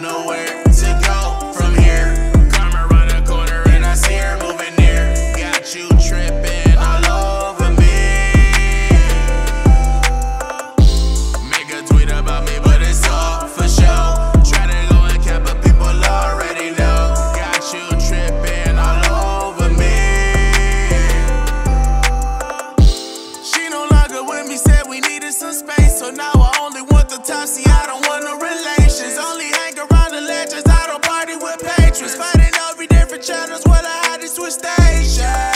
nowhere. different channels What I had to switch stations.